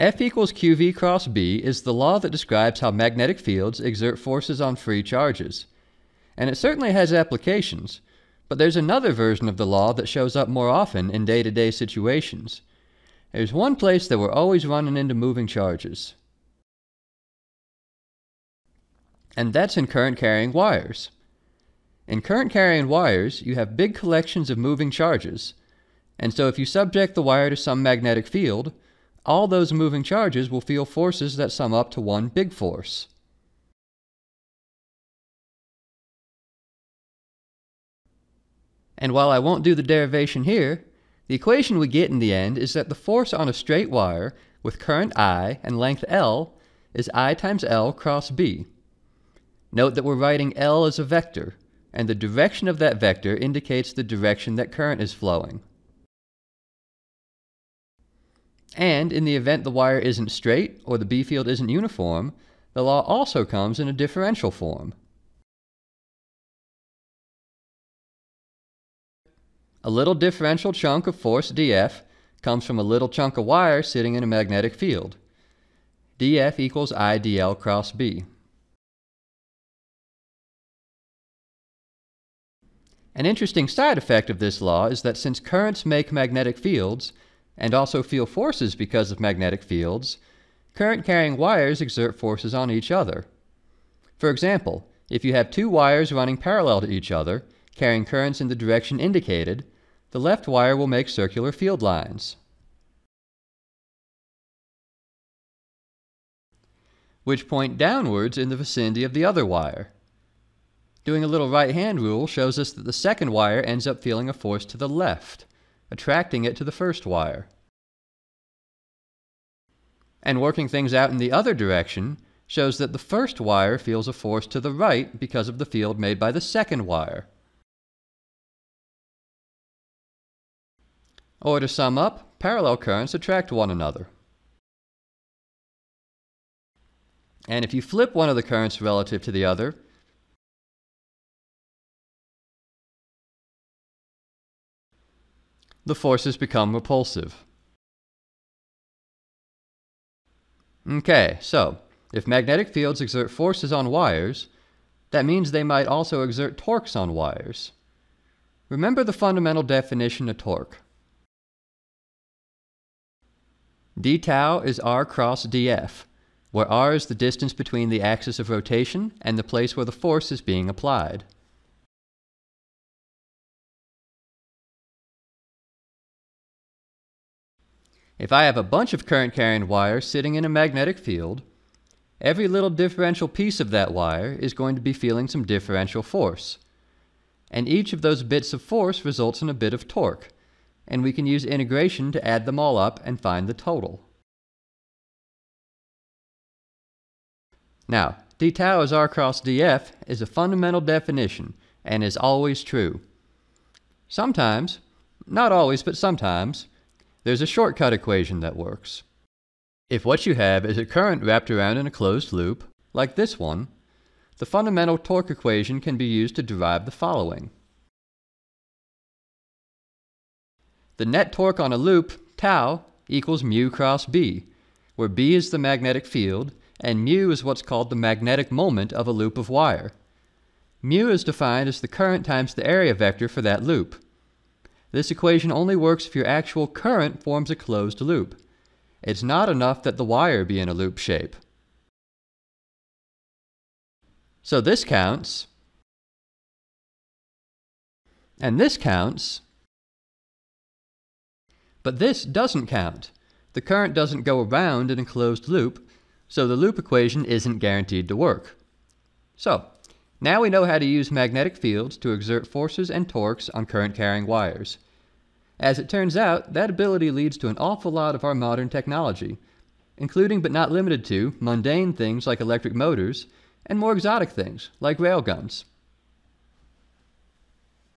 F equals QV cross B is the law that describes how magnetic fields exert forces on free charges. And it certainly has applications, but there's another version of the law that shows up more often in day to day situations. There's one place that we're always running into moving charges. And that's in current carrying wires. In current carrying wires, you have big collections of moving charges, and so if you subject the wire to some magnetic field, all those moving charges will feel forces that sum up to one big force. And while I won't do the derivation here, the equation we get in the end is that the force on a straight wire with current I and length L is I times L cross B. Note that we're writing L as a vector, and the direction of that vector indicates the direction that current is flowing. And in the event the wire isn't straight or the B field isn't uniform, the law also comes in a differential form. A little differential chunk of force dF comes from a little chunk of wire sitting in a magnetic field. dF equals I dl cross B. An interesting side effect of this law is that since currents make magnetic fields, and also feel forces because of magnetic fields, current carrying wires exert forces on each other. For example, if you have two wires running parallel to each other, carrying currents in the direction indicated, the left wire will make circular field lines. which point downwards in the vicinity of the other wire. Doing a little right-hand rule shows us that the second wire ends up feeling a force to the left, attracting it to the first wire. And working things out in the other direction shows that the first wire feels a force to the right because of the field made by the second wire. Or to sum up, parallel currents attract one another. And if you flip one of the currents relative to the other, the forces become repulsive. Okay, so if magnetic fields exert forces on wires, that means they might also exert torques on wires. Remember the fundamental definition of torque. d tau is r cross df, where r is the distance between the axis of rotation and the place where the force is being applied. If I have a bunch of current carrying wires sitting in a magnetic field, every little differential piece of that wire is going to be feeling some differential force. And each of those bits of force results in a bit of torque, and we can use integration to add them all up and find the total. Now, d tau is r cross df is a fundamental definition and is always true. Sometimes, not always, but sometimes, there's a shortcut equation that works. If what you have is a current wrapped around in a closed loop, like this one, the fundamental torque equation can be used to derive the following. The net torque on a loop, tau, equals mu cross b, where b is the magnetic field and mu is what's called the magnetic moment of a loop of wire. Mu is defined as the current times the area vector for that loop. This equation only works if your actual current forms a closed loop. It's not enough that the wire be in a loop shape. So this counts, and this counts, but this doesn't count. The current doesn't go around in a closed loop, so the loop equation isn't guaranteed to work. So, now we know how to use magnetic fields to exert forces and torques on current-carrying wires. As it turns out, that ability leads to an awful lot of our modern technology, including but not limited to mundane things like electric motors and more exotic things like railguns.